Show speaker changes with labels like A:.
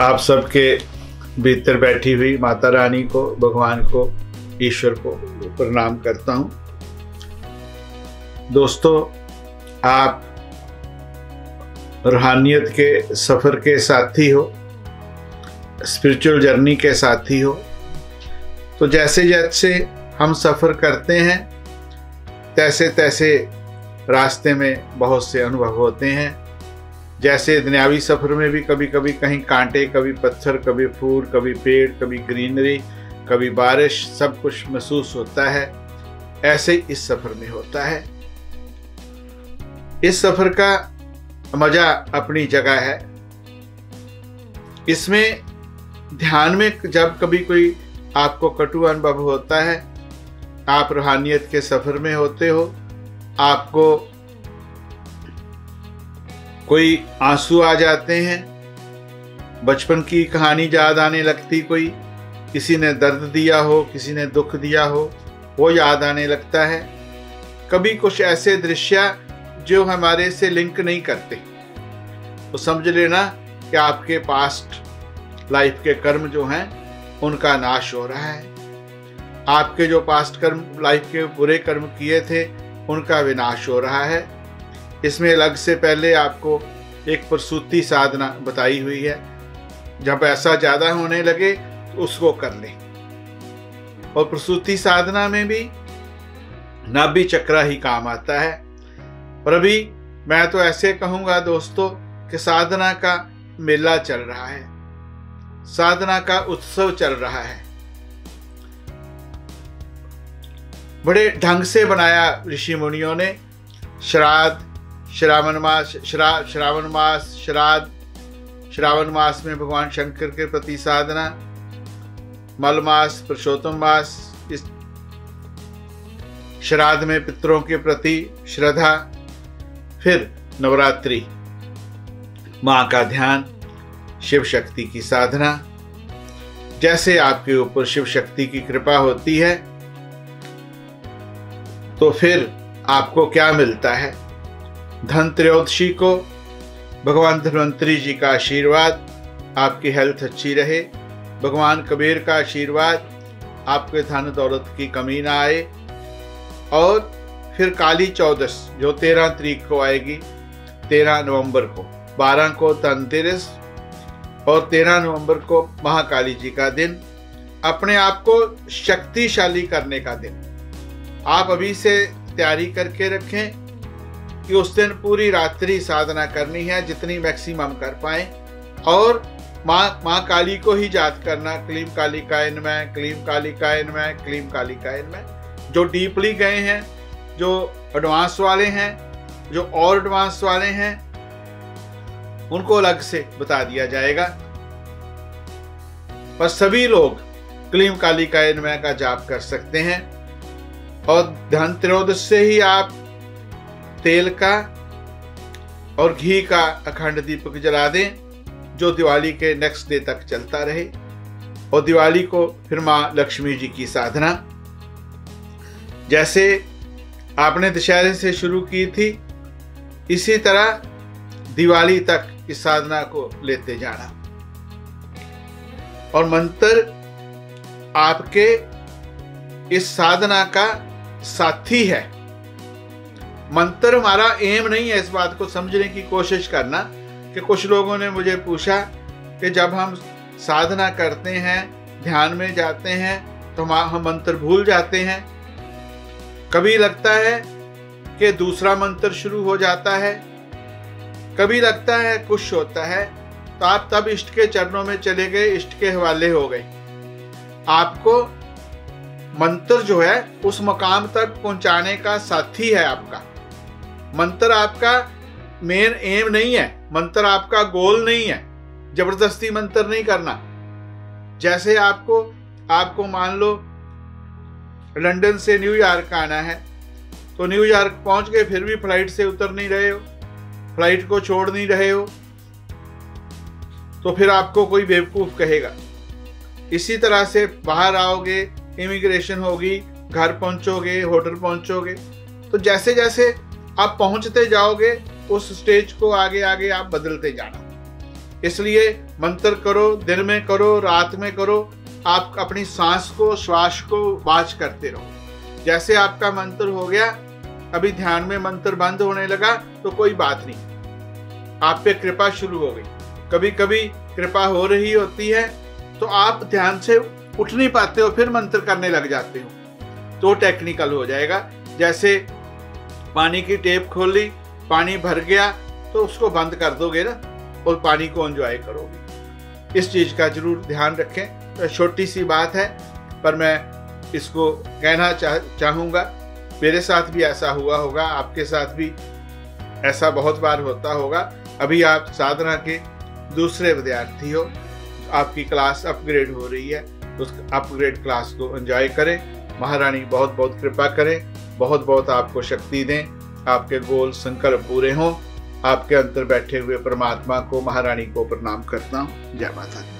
A: आप सबके भीतर बैठी हुई माता रानी को, भगवान को, ईश्वर को प्रणाम करता हूँ। दोस्तों, आप रूहानियत के सफ़र के साथी हो स्पिरिचुअल जर्नी के साथी हो तो जैसे जैसे हम सफ़र करते हैं तैसे तैसे रास्ते में बहुत से अनुभव होते हैं। जैसे दुनियावी सफ़र में भी कभी कभी कहीं कांटे, कभी पत्थर, कभी फूल, कभी पेड़, कभी ग्रीनरी, कभी बारिश, सब कुछ महसूस होता है। ऐसे ही इस सफ़र में होता है। इस सफ़र का मज़ा अपनी जगह है। इसमें ध्यान में जब कभी कोई आपको कटु अनुभव होता है, आप रूहानियत के सफ़र में होते हो, आपको कोई आँसू आ जाते हैं? बचपन की कहानी याद आने लगती कोई? किसी ने दर्द दिया हो, किसी ने दुख दिया हो, वो याद आने लगता है। कभी कुछ ऐसे दृश्य जो हमारे से लिंक नहीं करते। तो समझ लेना कि आपके पास्ट लाइफ के कर्म जो हैं, उनका नाश हो रहा है। आपके जो पास्ट कर्म, लाइफ के बुरे कर्म किए थे, उनका विनाश हो रहा है। इसमें अलग से पहले आपको एक प्रसूति साधना बताई हुई है। जब ऐसा ज़्यादा होने लगे तो उसको कर लें। और प्रसूति साधना में भी नाभि चक्रा ही काम आता है। पर अभी मैं तो ऐसे कहूँगा दोस्तों कि साधना का मेला चल रहा है। साधना का उत्सव चल रहा है। बड़े ढंग से बनाया ऋषि मुनियों ने। श्राद्ध श्रावण मास श्रा श्रावण मास श्राद्ध श्रावण मास में भगवान शंकर के प्रति साधना मल मास पुरुषोत्तम मास, इस श्राद्ध में पितरों के प्रति श्रद्धा, फिर नवरात्रि, माँ का ध्यान, शिव शक्ति की साधना। जैसे आपके ऊपर शिव शक्ति की कृपा होती है तो फिर आपको क्या मिलता है? धन त्रयोदशी को भगवान धन्वंतरी जी का आशीर्वाद, आपकी हेल्थ अच्छी रहे। भगवान कबीर का आशीर्वाद, आपके धन दौलत की कमी ना आए। और फिर काली चौदस जो तेरह तरीक को आएगी, तेरह नवंबर को, बारह को धनतेरस और तेरह नवंबर को महाकाली जी का दिन। अपने आप को शक्तिशाली करने का दिन। आप अभी से तैयारी करके रखें। कि उस दिन पूरी रात्रि साधना करनी है, जितनी मैक्सिमम कर पाए। और माँ माँ काली को ही याद करना, क्लीम काली कायन में, क्लीम काली कायन में, क्लीम काली कायन में। जो डीपली गए हैं, जो एडवांस वाले हैं, जो और एडवांस वाले हैं, उनको अलग से बता दिया जाएगा। पर सभी लोग क्लीम काली कायन में का जाप कर सकते हैं। और धन त्रयोदश से ही आप तेल का और घी का अखंड दीपक जला दें, जो दिवाली के नेक्स्ट डे तक चलता रहे। और दिवाली को फिर माँ लक्ष्मी जी की साधना। जैसे आपने दशहरे से शुरू की थी, इसी तरह दिवाली तक इस साधना को लेते जाना। और मंत्र आपके इस साधना का साथी है। मंत्र हमारा एम नहीं है इस बात को समझने की कोशिश करना कि कुछ लोगों ने मुझे पूछा कि जब हम साधना करते हैं, ध्यान में जाते हैं तो हम मंत्र भूल जाते हैं। कभी लगता है कि दूसरा मंत्र शुरू हो जाता है? कभी लगता है कुछ होता है? तो आप तब इष्ट के चरणों में चले गए, इष्ट के हवाले हो गए। आपको मंत्र जो है, उस मकाम तक पहुँचाने का साथी है आपका। मंत्र आपका मेन एम नहीं है, मंत्र आपका गोल नहीं है। ज़बरदस्ती मंत्र नहीं करना। जैसे आपको आपको मान लो, लंदन से न्यूयॉर्क आना है तो न्यूयॉर्क पहुँच गए, फिर भी फ़्लाइट से उतर नहीं रहे हो, फ़्लाइट को छोड़ नहीं रहे हो तो फिर आपको कोई बेवकूफ़ कहेगा। इसी तरह से बाहर आओगे इमिग्रेशन होगी, घर पहुंचोगे होटल पहुंचोगे तो जैसे जैसे आप पहुँचते जाओगे, उस स्टेज को आगे आगे आप बदलते जाना। इसलिए मंत्र करो, दिन में करो, रात में करो, आप अपनी सांस को, श्वास को वाच करते रहो। जैसे आपका मंत्र हो गया, अभी ध्यान में मंत्र बंद होने लगा तो कोई बात नहीं। आप पे कृपा शुरू हो गई। कभी कभी कृपा हो रही होती है तो आप ध्यान से उठ नहीं पाते हो, फिर मंत्र करने लग जाते हो। तो टेक्निकल हो जाएगा। जैसे पानी की टेप खोल ली, पानी भर गया तो उसको बंद कर दोगे ना, और पानी को एंजॉय करोगे। इस चीज़ का ज़रूर ध्यान रखें। तो छोटी सी बात है, पर मैं इसको कहना चाह, चाहूँगा। मेरे साथ भी ऐसा हुआ होगा, आपके साथ भी ऐसा बहुत बार होता होगा। अभी आप साधना के दूसरे विद्यार्थी हो, आपकी क्लास अपग्रेड हो रही है, उस अपग्रेड क्लास को एंजॉय करें। महारानी बहुत बहुत कृपा करें। बहुत बहुत आपको शक्ति दें। आपके गोल संकल्प पूरे हों। आपके अंतर बैठे हुए परमात्मा को, महारानी को प्रणाम करता हूँ। जय माता दी।